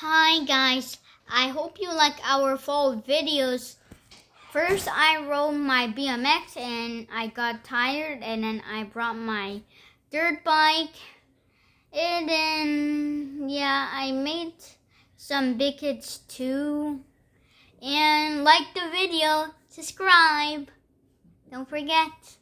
Hi guys, I hope you like our fall videos. First I rode my BMX and I got tired and then I brought my dirt bike and then yeah I made some big hits too and like the video, subscribe, don't forget.